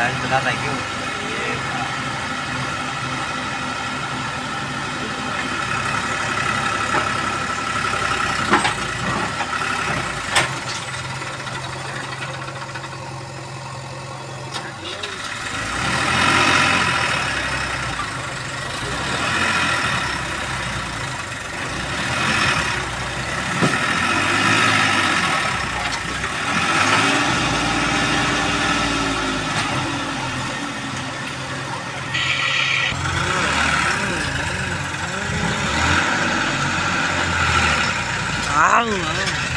来你们拿奶给我。Ah, não.